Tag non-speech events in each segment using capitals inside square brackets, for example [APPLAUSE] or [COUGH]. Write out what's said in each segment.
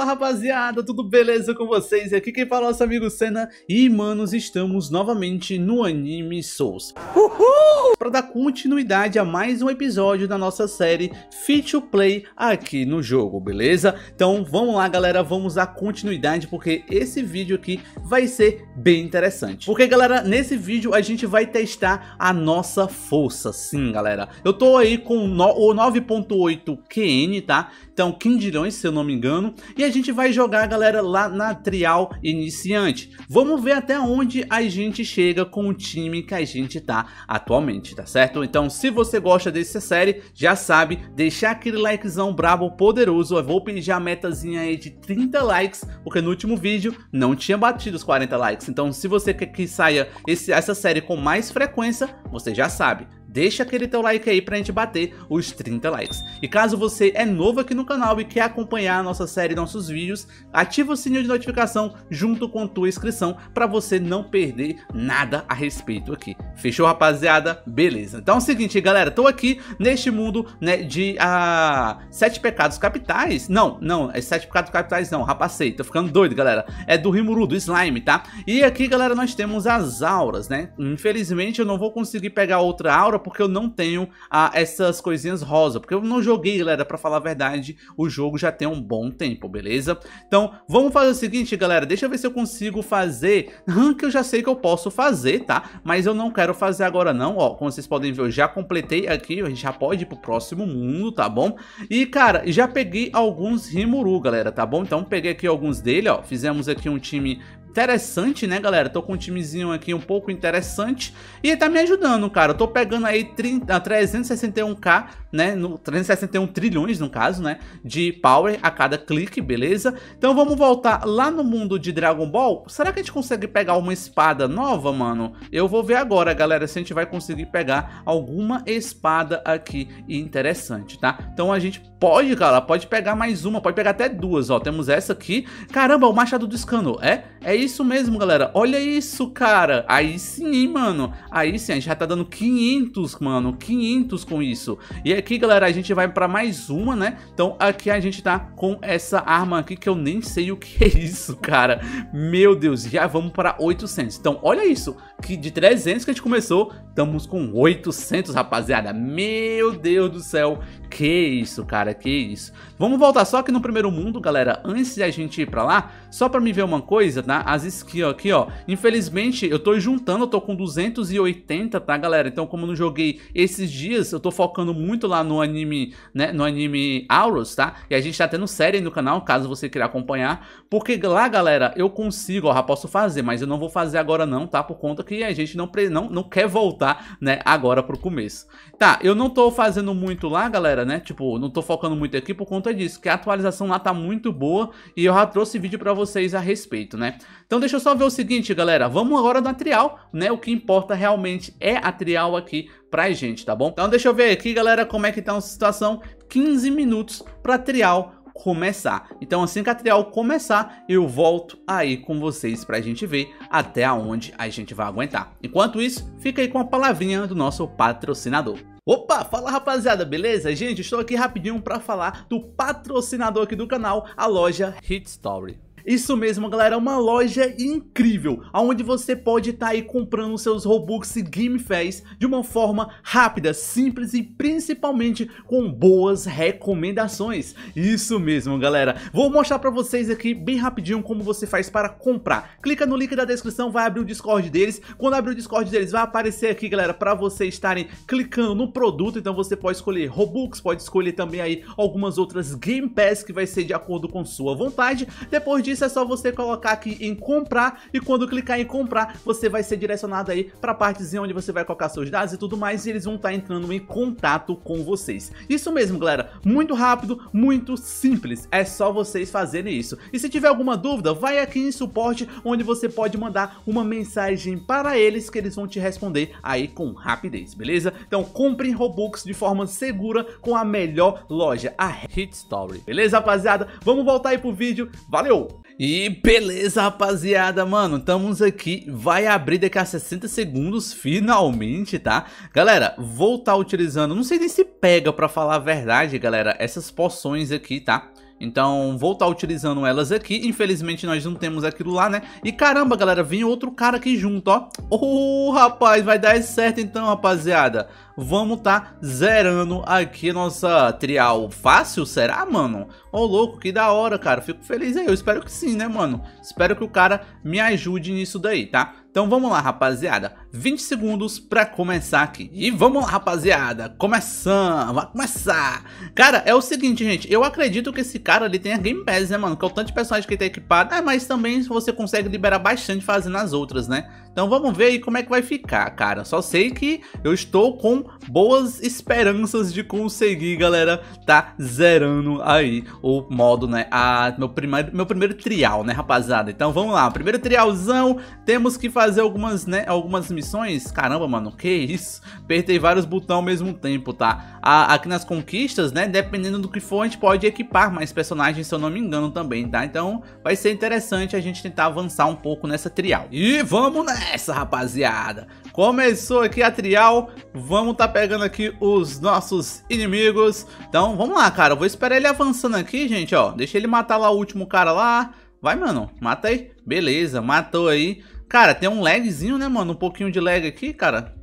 Fala rapaziada, tudo beleza com vocês? Aqui quem fala é nosso amigo Senna e manos, estamos novamente no Anime Souls Uhul! Para dar continuidade a mais um episódio da nossa série Fit to Play aqui no jogo, beleza? Então vamos lá galera, vamos dar continuidade porque esse vídeo aqui vai ser bem interessante Porque galera, nesse vídeo a gente vai testar a nossa força, sim galera Eu tô aí com o 9.8 QN, tá? Então 15 se eu não me engano e a gente vai jogar, galera, lá na trial iniciante. Vamos ver até onde a gente chega com o time que a gente tá atualmente, tá certo? Então, se você gosta dessa série, já sabe, deixar aquele likezão brabo poderoso. Eu vou pedir a metazinha aí de 30 likes, porque no último vídeo não tinha batido os 40 likes. Então, se você quer que saia esse, essa série com mais frequência, você já sabe deixa aquele teu like aí pra gente bater os 30 likes. E caso você é novo aqui no canal e quer acompanhar a nossa série, nossos vídeos, ativa o sininho de notificação junto com tua inscrição para você não perder nada a respeito aqui. Fechou, rapaziada? Beleza. Então é o seguinte, galera, tô aqui neste mundo, né, de ah, sete pecados capitais. Não, não, é sete pecados capitais não, rapacei, tô ficando doido, galera. É do Rimuru, do slime, tá? E aqui, galera, nós temos as auras, né? Infelizmente eu não vou conseguir pegar outra aura porque eu não tenho ah, essas coisinhas rosa, porque eu não joguei, galera, pra falar a verdade, o jogo já tem um bom tempo, beleza? Então, vamos fazer o seguinte, galera, deixa eu ver se eu consigo fazer rank eu já sei que eu posso fazer, tá? Mas eu não quero fazer agora não, ó, como vocês podem ver, eu já completei aqui, a gente já pode ir pro próximo mundo, tá bom? E, cara, já peguei alguns Rimuru, galera, tá bom? Então, peguei aqui alguns dele, ó, fizemos aqui um time interessante, né, galera? Tô com um timezinho aqui um pouco interessante e tá me ajudando, cara. Eu tô pegando aí 30, 361k, né, no 361 trilhões no caso, né, de power a cada clique, beleza? Então vamos voltar lá no mundo de Dragon Ball. Será que a gente consegue pegar uma espada nova, mano? Eu vou ver agora, galera, se a gente vai conseguir pegar alguma espada aqui interessante, tá? Então a gente pode, cara, pode pegar mais uma, pode pegar até duas, ó. Temos essa aqui. Caramba, o Machado do Escano, é? É isso mesmo, galera. Olha isso, cara. Aí sim, mano. Aí sim, a gente já tá dando 500, mano. 500 com isso. E aqui, galera, a gente vai pra mais uma, né? Então aqui a gente tá com essa arma aqui que eu nem sei o que é isso, cara. Meu Deus, já vamos para 800. Então, olha isso. Que de 300 que a gente começou, estamos com 800, rapaziada. Meu Deus do céu. Que isso, cara, que isso. Vamos voltar só aqui no primeiro mundo, galera. Antes de a gente ir pra lá, só pra me ver uma coisa, tá? As skills aqui, ó. Infelizmente, eu tô juntando, eu tô com 280, tá, galera? Então, como eu não joguei esses dias, eu tô focando muito lá no anime, né? No anime Auros, tá? E a gente tá tendo série aí no canal, caso você queira acompanhar. Porque lá, galera, eu consigo, ó, posso fazer, mas eu não vou fazer agora não, tá? Por conta que a gente não, não, não quer voltar, né? Agora pro começo. Tá, eu não tô fazendo muito lá, galera, né? Tipo, não tô focando muito aqui por conta disso, que a atualização lá tá muito boa e eu já trouxe vídeo pra vocês a respeito, né? Então deixa eu só ver o seguinte, galera, vamos agora na trial, né? O que importa realmente é a trial aqui pra gente, tá bom? Então deixa eu ver aqui, galera, como é que tá a situação. 15 minutos pra trial começar. Então assim que a trial começar, eu volto aí com vocês pra gente ver até onde a gente vai aguentar. Enquanto isso, fica aí com a palavrinha do nosso patrocinador. Opa, fala rapaziada, beleza? Gente, estou aqui rapidinho para falar do patrocinador aqui do canal, a loja Hit Story. Isso mesmo, galera, é uma loja incrível, onde você pode estar tá aí comprando seus Robux e Game Fast de uma forma rápida, simples e principalmente com boas recomendações. Isso mesmo, galera. Vou mostrar para vocês aqui bem rapidinho como você faz para comprar. Clica no link da descrição, vai abrir o Discord deles. Quando abrir o Discord deles, vai aparecer aqui, galera, para vocês estarem clicando no produto. Então você pode escolher Robux, pode escolher também aí algumas outras Game Pass que vai ser de acordo com sua vontade. Depois disso, é só você colocar aqui em comprar e quando clicar em comprar, você vai ser direcionado aí para a partezinha onde você vai colocar seus dados e tudo mais e eles vão estar tá entrando em contato com vocês. Isso mesmo, galera, muito rápido, muito simples, é só vocês fazerem isso. E se tiver alguma dúvida, vai aqui em suporte onde você pode mandar uma mensagem para eles que eles vão te responder aí com rapidez, beleza? Então comprem Robux de forma segura com a melhor loja, a Hit Story, beleza rapaziada? Vamos voltar aí pro vídeo, valeu! E beleza, rapaziada, mano, estamos aqui, vai abrir daqui a 60 segundos, finalmente, tá? Galera, vou estar tá utilizando, não sei nem se pega pra falar a verdade, galera, essas poções aqui, tá? Então, vou estar tá utilizando elas aqui. Infelizmente, nós não temos aquilo lá, né? E caramba, galera, vem outro cara aqui junto, ó. Oh, rapaz, vai dar certo então, rapaziada. Vamos tá zerando aqui nossa trial fácil, será, mano? Ô, oh, louco, que da hora, cara. Fico feliz aí. Eu espero que sim, né, mano? Espero que o cara me ajude nisso daí, tá? Então vamos lá, rapaziada. 20 segundos pra começar aqui. E vamos lá, rapaziada. Começando. Vai começar. Cara, é o seguinte, gente. Eu acredito que esse cara ali tenha Game Pass, né, mano? Que é o tanto de personagem que ele tá equipado. É, mas também você consegue liberar bastante fazendo as outras, né? Então vamos ver aí como é que vai ficar, cara. Só sei que eu estou com boas esperanças de conseguir, galera, tá zerando aí o modo, né? A, meu, primeiro, meu primeiro trial, né, rapaziada? Então vamos lá. Primeiro trialzão. Temos que fazer algumas, né, algumas missões. Caramba, mano, que isso? Apertei vários botões ao mesmo tempo, tá? A, aqui nas conquistas, né, dependendo do que for, a gente pode equipar mais personagens, se eu não me engano também, tá? Então vai ser interessante a gente tentar avançar um pouco nessa trial. E vamos nessa, rapaziada! Começou aqui a trial, vamos tá pegando aqui os nossos inimigos. Então vamos lá, cara, eu vou esperar ele avançando aqui, gente, ó. Deixa ele matar lá o último cara lá. Vai, mano, mata aí. Beleza, matou aí. Cara, tem um lagzinho, né, mano? Um pouquinho de lag aqui, cara.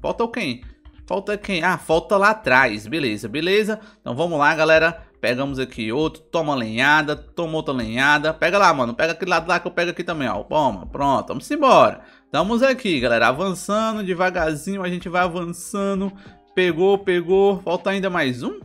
Falta quem? Falta quem? Ah, falta lá atrás. Beleza, beleza. Então vamos lá, galera. Pegamos aqui outro, toma lenhada, toma outra lenhada. Pega lá, mano. Pega aquele lado lá que eu pego aqui também, ó. Toma, pronto. Vamos embora. Estamos aqui, galera. Avançando devagarzinho. A gente vai avançando. Pegou, pegou. Falta ainda mais um?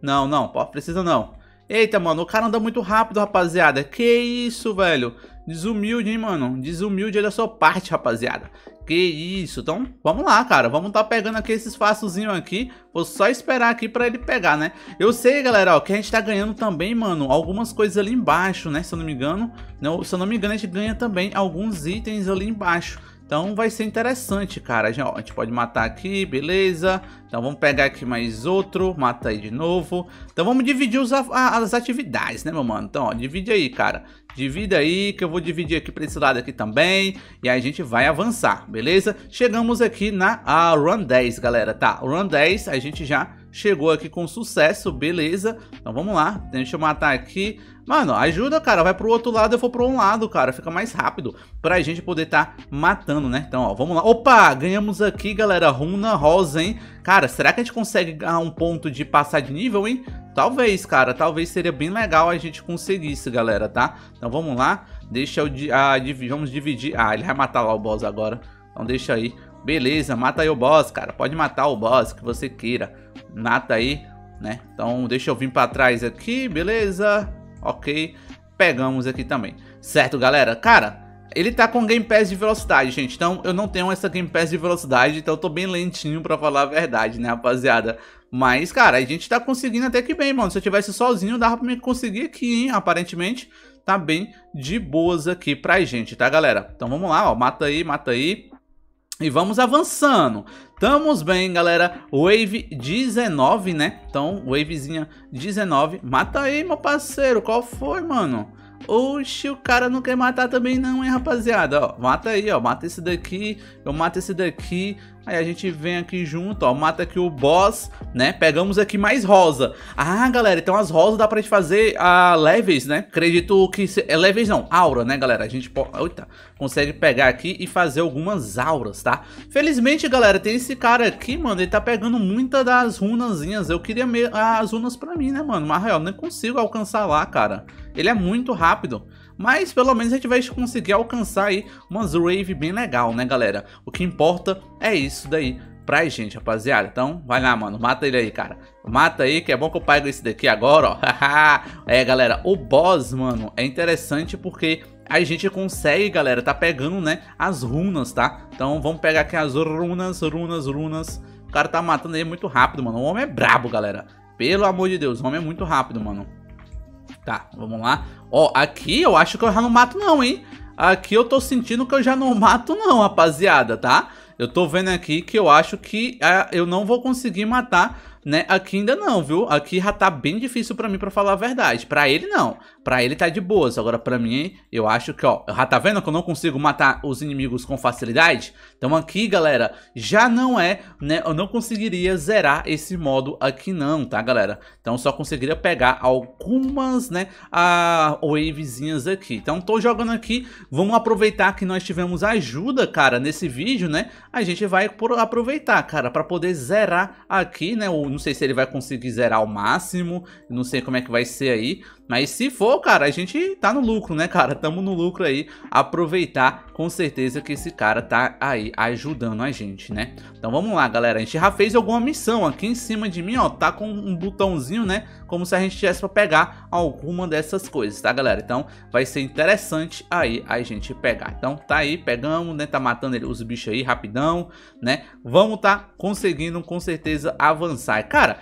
Não, não. Precisa não. Eita, mano. O cara anda muito rápido, rapaziada. Que isso, velho. Desumilde, hein, mano? Desumilde da sua parte, rapaziada. Que isso. Então, vamos lá, cara. Vamos tá pegando aqui esses façozinhos aqui. Vou só esperar aqui pra ele pegar, né? Eu sei, galera, ó, que a gente tá ganhando também, mano, algumas coisas ali embaixo, né? Se eu não me engano. Não, se eu não me engano, a gente ganha também alguns itens ali embaixo. Então vai ser interessante, cara. A gente, ó, a gente pode matar aqui, beleza. Então vamos pegar aqui mais outro, mata aí de novo. Então vamos dividir os, as atividades, né, meu mano? Então, ó, divide aí, cara. Divide aí, que eu vou dividir aqui para esse lado aqui também. E aí a gente vai avançar, beleza? Chegamos aqui na a Run 10, galera, tá? Run 10, a gente já chegou aqui com sucesso, beleza? Então vamos lá, deixa eu matar aqui. Mano, ajuda, cara, vai pro outro lado, eu vou pro um lado, cara, fica mais rápido pra gente poder tá matando, né? Então, ó, vamos lá. Opa, ganhamos aqui, galera, runa rosa, hein? Cara, será que a gente consegue ganhar um ponto de passar de nível, hein? Talvez, cara, talvez seria bem legal a gente conseguir isso, galera, tá? Então vamos lá, deixa eu, ah, vamos dividir, ah, ele vai matar lá o boss agora, então deixa aí. Beleza, mata aí o boss, cara, pode matar o boss que você queira, mata aí, né? Então deixa eu vir pra trás aqui, beleza, ok, pegamos aqui também. Certo, galera, cara... Ele tá com Game Pass de velocidade, gente. Então eu não tenho essa Game Pass de velocidade, então eu tô bem lentinho pra falar a verdade, né, rapaziada? Mas, cara, a gente tá conseguindo até que bem, mano. Se eu tivesse sozinho, dava pra me conseguir aqui, hein? Aparentemente, tá bem de boas aqui pra gente, tá, galera? Então vamos lá, ó. Mata aí, mata aí. E vamos avançando. Estamos bem, galera. Wave 19, né? Então, wavezinha 19. Mata aí, meu parceiro. Qual foi, mano? Oxi, o cara não quer matar também não, hein, rapaziada. Ó, mata aí, ó. Mata esse daqui. Eu mato esse daqui. Aí a gente vem aqui junto, ó, mata aqui o boss, né? Pegamos aqui mais rosa. Ah, galera, então as rosas dá pra gente fazer a uh, levels, né? Acredito que... Se... É levels não, aura, né, galera? A gente pode... Eita, consegue pegar aqui e fazer algumas auras, tá? Felizmente, galera, tem esse cara aqui, mano, ele tá pegando muitas das runazinhas. Eu queria me... as runas pra mim, né, mano? Mas, real, nem consigo alcançar lá, cara. Ele é muito rápido. Mas pelo menos a gente vai conseguir alcançar aí umas rave bem legal, né, galera? O que importa é isso daí pra gente, rapaziada. Então, vai lá, mano. Mata ele aí, cara. Mata aí, que é bom que eu pego esse daqui agora, ó. [LAUGHS] é, galera, o boss, mano, é interessante porque a gente consegue, galera, tá pegando, né, as runas, tá? Então, vamos pegar aqui as runas, runas, runas. O cara tá matando aí muito rápido, mano. O homem é brabo, galera. Pelo amor de Deus, o homem é muito rápido, mano. Tá, vamos lá. Ó, aqui eu acho que eu já não mato não, hein? Aqui eu tô sentindo que eu já não mato não, rapaziada, tá? Eu tô vendo aqui que eu acho que uh, eu não vou conseguir matar né? Aqui ainda não, viu? Aqui já tá bem difícil pra mim, pra falar a verdade. Pra ele, não. Pra ele tá de boas. Agora, pra mim, eu acho que, ó... Já tá vendo que eu não consigo matar os inimigos com facilidade? Então aqui, galera, já não é, né? Eu não conseguiria zerar esse modo aqui não, tá, galera? Então só conseguiria pegar algumas, né? A wavezinhas aqui. Então tô jogando aqui. Vamos aproveitar que nós tivemos ajuda, cara, nesse vídeo, né? A gente vai aproveitar, cara, pra poder zerar aqui, né? O não sei se ele vai conseguir zerar ao máximo, não sei como é que vai ser aí. Mas se for, cara, a gente tá no lucro, né, cara? [LAUGHS] Tamo no lucro aí. Aproveitar com certeza que esse cara tá aí ajudando a gente, né? Então vamos lá, galera. A gente já fez alguma missão. Aqui em cima de mim, ó, tá com um botãozinho, né? Como se a gente tivesse pra pegar alguma dessas coisas, tá, galera? Então vai ser interessante aí a gente pegar. Então tá aí, pegamos, né? Tá matando ele, os bichos aí rapidão, né? Vamos tá conseguindo com certeza avançar. Cara...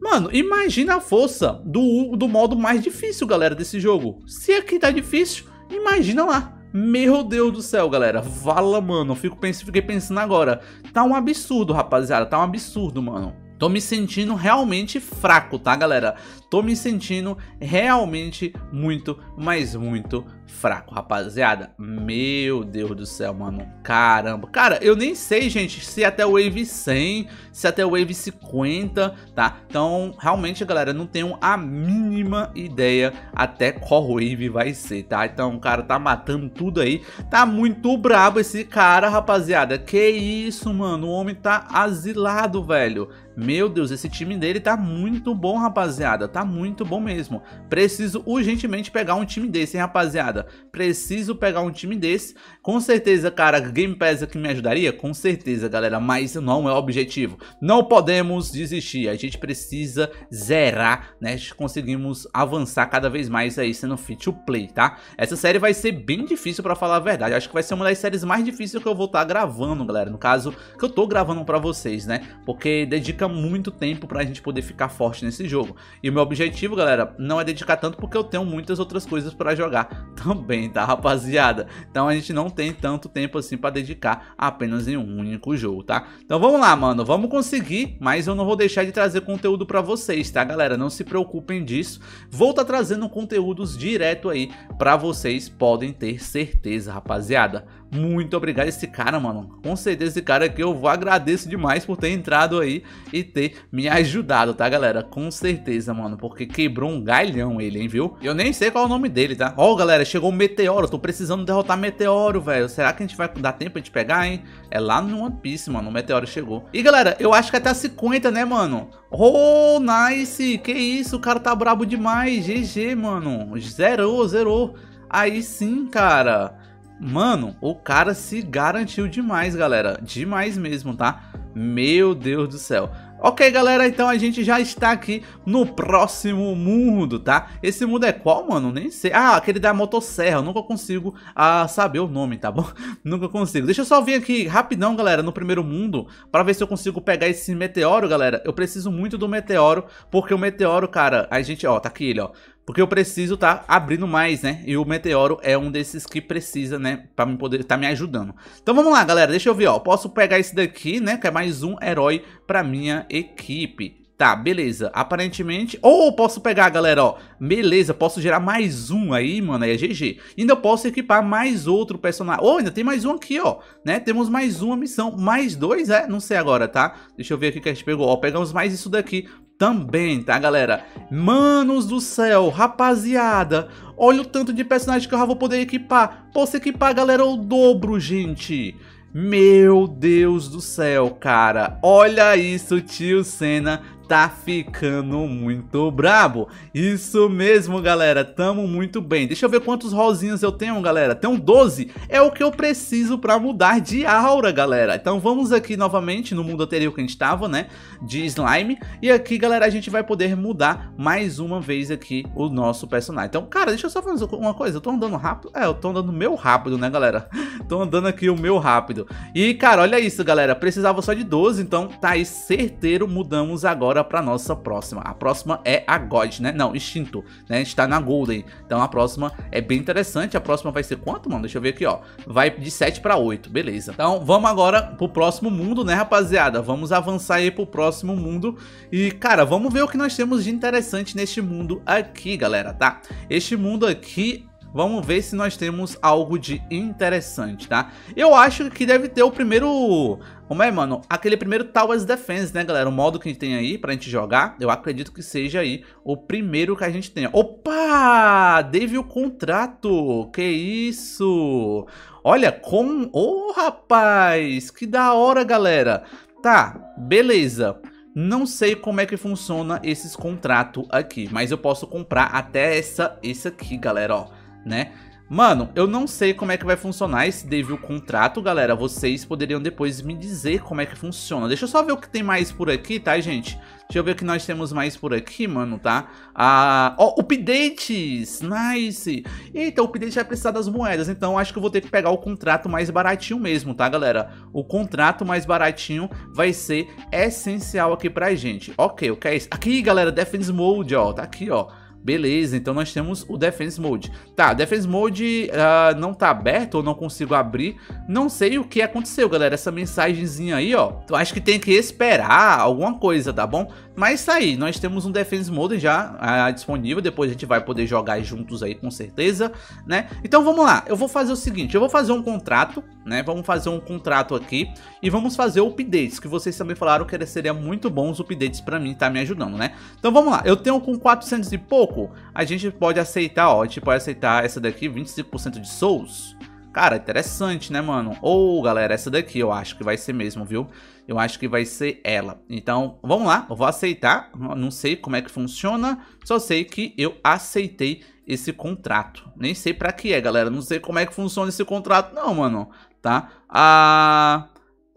Mano, imagina a força do, do modo mais difícil, galera, desse jogo. Se aqui tá difícil, imagina lá. Meu Deus do céu, galera. Vala, mano. Fico pens fiquei pensando agora. Tá um absurdo, rapaziada. Tá um absurdo, mano. Tô me sentindo realmente fraco, tá, galera? Tô me sentindo realmente muito, mas muito fraco, rapaziada. Meu Deus do céu, mano. Caramba. Cara, eu nem sei, gente, se até o Wave 100, se até o Wave 50, tá? Então, realmente, galera, não tenho a mínima ideia até qual Wave vai ser, tá? Então, o cara tá matando tudo aí. Tá muito brabo esse cara, rapaziada. Que isso, mano. O homem tá asilado, velho. Meu Deus, esse time dele tá muito bom, rapaziada. Tá muito bom mesmo. Preciso urgentemente pegar um time desse, hein, rapaziada. Preciso pegar um time desse. Com certeza, cara, Game Pass aqui me ajudaria? Com certeza, galera. Mas não é o objetivo. Não podemos desistir. A gente precisa zerar, né? Conseguimos avançar cada vez mais aí sendo fit to play, tá? Essa série vai ser bem difícil pra falar a verdade. Acho que vai ser uma das séries mais difíceis que eu vou estar tá gravando, galera. No caso, que eu tô gravando pra vocês, né? Porque dedica muito tempo pra gente poder ficar forte nesse jogo. E o meu objetivo, galera, não é dedicar tanto porque eu tenho muitas outras coisas pra jogar [LAUGHS] também, tá, rapaziada? Então a gente não tem tanto tempo assim pra dedicar apenas em um único jogo, tá? Então vamos lá, mano, vamos conseguir, mas eu não vou deixar de trazer conteúdo pra vocês, tá, galera? Não se preocupem disso. Vou estar tá trazendo conteúdos direto aí pra vocês, podem ter certeza, rapaziada. Muito obrigado esse cara, mano. Com certeza esse cara aqui eu vou agradeço demais por ter entrado aí e ter me ajudado, tá, galera? Com certeza, mano, porque quebrou um galhão ele, hein, viu? Eu nem sei qual é o nome dele, tá? Ó, oh, galera, chegou o Meteoro. Tô precisando derrotar Meteoro, velho. Será que a gente vai dar tempo de pegar, hein? É lá no One Piece, mano. O Meteoro chegou. E, galera, eu acho que até 50, né, mano? Oh, nice. Que isso, o cara tá brabo demais. GG, mano. Zerou, zerou. Aí sim, cara. Mano, o cara se garantiu demais, galera. Demais mesmo, tá? Meu Deus do céu. Ok, galera, então a gente já está aqui no próximo mundo, tá? Esse mundo é qual, mano? Nem sei. Ah, aquele da motosserra. Eu nunca consigo ah, saber o nome, tá bom? [LAUGHS] nunca consigo. Deixa eu só vir aqui rapidão, galera, no primeiro mundo, para ver se eu consigo pegar esse meteoro, galera. Eu preciso muito do meteoro, porque o meteoro, cara, a gente, ó, tá aqui ele, ó. Porque eu preciso tá abrindo mais, né? E o Meteoro é um desses que precisa, né? Pra me poder tá me ajudando. Então vamos lá, galera. Deixa eu ver, ó. Posso pegar esse daqui, né? Que é mais um herói pra minha equipe. Tá, beleza. Aparentemente... Ou oh, posso pegar, galera, ó. Beleza, posso gerar mais um aí, mano. Aí é GG. Ainda posso equipar mais outro personagem. Oh, ainda tem mais um aqui, ó. Né? Temos mais uma missão. Mais dois, é? Não sei agora, tá? Deixa eu ver aqui que a gente pegou. Ó, pegamos mais isso daqui também, tá, galera? Manos do céu, rapaziada, olha o tanto de personagens que eu já vou poder equipar. Posso equipar, galera, o dobro, gente. Meu Deus do céu, cara. Olha isso, tio Senna tá ficando muito brabo. Isso mesmo, galera, tamo muito bem. Deixa eu ver quantos rosinhas eu tenho, galera. Tenho 12, é o que eu preciso pra mudar de aura, galera. Então vamos aqui novamente no mundo anterior que a gente tava, né, de slime. E aqui, galera, a gente vai poder mudar mais uma vez aqui o nosso personagem. Então, cara, deixa eu só fazer uma coisa, eu tô andando rápido. É, eu tô andando meu rápido, né, galera? [LAUGHS] tô andando aqui o meu rápido. E, cara, olha isso, galera, precisava só de 12, então tá aí certeiro, mudamos agora agora pra nossa próxima. A próxima é a God, né? Não, Instinto, né? A gente tá na Golden. Então a próxima é bem interessante. A próxima vai ser quanto, mano? Deixa eu ver aqui, ó. Vai de 7 pra 8, beleza. Então vamos agora pro próximo mundo, né, rapaziada? Vamos avançar aí pro próximo mundo. E, cara, vamos ver o que nós temos de interessante neste mundo aqui, galera, tá? Este mundo aqui Vamos ver se nós temos algo de interessante, tá? Eu acho que deve ter o primeiro... Como é, mano? Aquele primeiro Towers Defense, né, galera? O modo que a gente tem aí pra gente jogar. Eu acredito que seja aí o primeiro que a gente tenha. Opa! Deve o contrato! Que isso? Olha, com... Ô, oh, rapaz! Que da hora, galera! Tá, beleza. Não sei como é que funciona esses contratos aqui, mas eu posso comprar até essa, esse aqui, galera, ó né? Mano, eu não sei como é que vai funcionar esse Devil Contrato, galera. Vocês poderiam depois me dizer como é que funciona. Deixa eu só ver o que tem mais por aqui, tá, gente? Deixa eu ver o que nós temos mais por aqui, mano, tá? Ah, ó, oh, updates! Nice! Eita, o update vai precisar das moedas, então acho que eu vou ter que pegar o contrato mais baratinho mesmo, tá, galera? O contrato mais baratinho vai ser essencial aqui pra gente. Ok, o que é isso? Aqui, galera, Defense Mode, ó, tá aqui, ó. Beleza, então nós temos o Defense Mode. Tá, Defense Mode uh, não tá aberto ou não consigo abrir. Não sei o que aconteceu, galera. Essa mensagenzinha aí, ó. Eu acho que tem que esperar alguma coisa, tá bom? Mas tá aí, nós temos um Defense Mode já uh, disponível. Depois a gente vai poder jogar juntos aí com certeza, né? Então vamos lá, eu vou fazer o seguinte. Eu vou fazer um contrato, né? Vamos fazer um contrato aqui e vamos fazer updates. Que vocês também falaram que seria muito bom os updates pra mim, tá me ajudando, né? Então vamos lá, eu tenho com 400 e pouco, a gente pode aceitar, ó, a gente pode aceitar essa daqui, 25% de souls. Cara, interessante, né, mano? Ou, galera, essa daqui eu acho que vai ser mesmo, viu? Eu acho que vai ser ela. Então, vamos lá, eu vou aceitar. Não sei como é que funciona, só sei que eu aceitei esse contrato. Nem sei pra que é, galera. Não sei como é que funciona esse contrato, não, mano. Tá? Ah...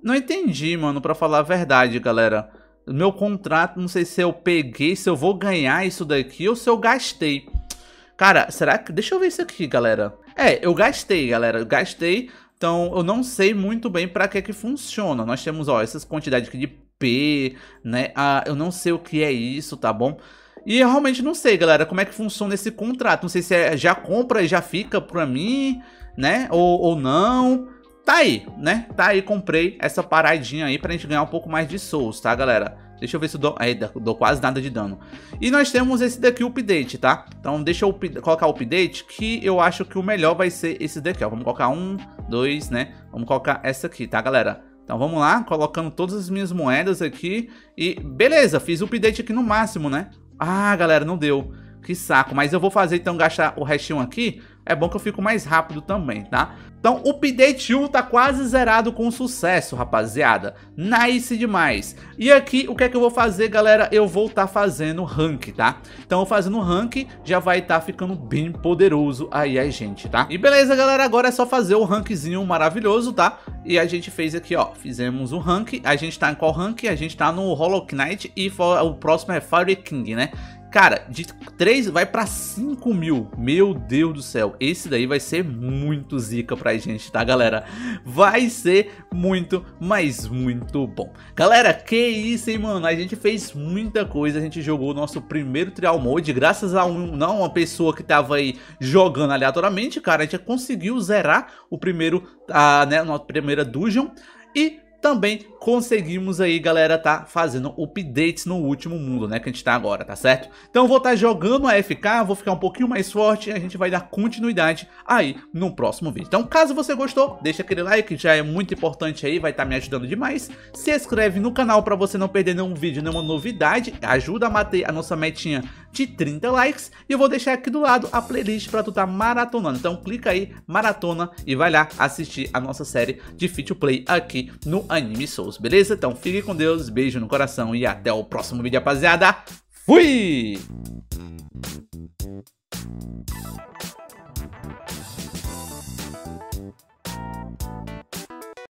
Não entendi, mano, pra falar a verdade, galera meu contrato, não sei se eu peguei, se eu vou ganhar isso daqui ou se eu gastei. Cara, será que... Deixa eu ver isso aqui, galera. É, eu gastei, galera. Eu gastei, então eu não sei muito bem pra que que funciona. Nós temos, ó, essas quantidades aqui de P, né? Ah, eu não sei o que é isso, tá bom? E eu realmente não sei, galera, como é que funciona esse contrato. Não sei se é, já compra e já fica pra mim, né? Ou, ou não. Tá aí, né? Tá aí, comprei essa paradinha aí pra gente ganhar um pouco mais de souls, tá, galera? Deixa eu ver se eu dou... Aí, dou quase nada de dano. E nós temos esse daqui, o update, tá? Então deixa eu colocar o update, que eu acho que o melhor vai ser esse daqui, ó. Vamos colocar um, dois, né? Vamos colocar essa aqui, tá, galera? Então vamos lá, colocando todas as minhas moedas aqui. E beleza, fiz o update aqui no máximo, né? Ah, galera, não deu. Que saco, mas eu vou fazer então gastar o restinho aqui é bom que eu fico mais rápido também, tá? Então, o update 1 tá quase zerado com sucesso, rapaziada. Nice demais. E aqui, o que é que eu vou fazer, galera? Eu vou estar tá fazendo rank, tá? Então, fazendo rank, já vai estar tá ficando bem poderoso aí a gente, tá? E beleza, galera, agora é só fazer o rankzinho maravilhoso, tá? E a gente fez aqui, ó, fizemos o rank. A gente tá em qual rank? A gente tá no Hollow Knight e o próximo é Fire King, né? Cara, de 3 vai pra 5 mil. Meu Deus do céu. Esse daí vai ser muito zica pra gente, tá, galera? Vai ser muito, mas muito bom. Galera, que isso, hein, mano? A gente fez muita coisa. A gente jogou o nosso primeiro trial mode. Graças a um, não uma pessoa que tava aí jogando aleatoriamente, cara. A gente conseguiu zerar o primeiro, a, né, a nossa primeira dungeon. E também conseguimos aí, galera, tá fazendo updates no último mundo, né, que a gente tá agora, tá certo? Então eu vou estar tá jogando a FK, vou ficar um pouquinho mais forte e a gente vai dar continuidade aí no próximo vídeo. Então caso você gostou, deixa aquele like, já é muito importante aí, vai estar tá me ajudando demais. Se inscreve no canal para você não perder nenhum vídeo, nenhuma novidade, ajuda a bater a nossa metinha de 30 likes e eu vou deixar aqui do lado a playlist para tu tá maratonando. Então clica aí, maratona e vai lá assistir a nossa série de Fit Play aqui no Anime Souls, novos, beleza? Então fique com Deus, beijo no coração e até o próximo vídeo, rapaziada. Fui!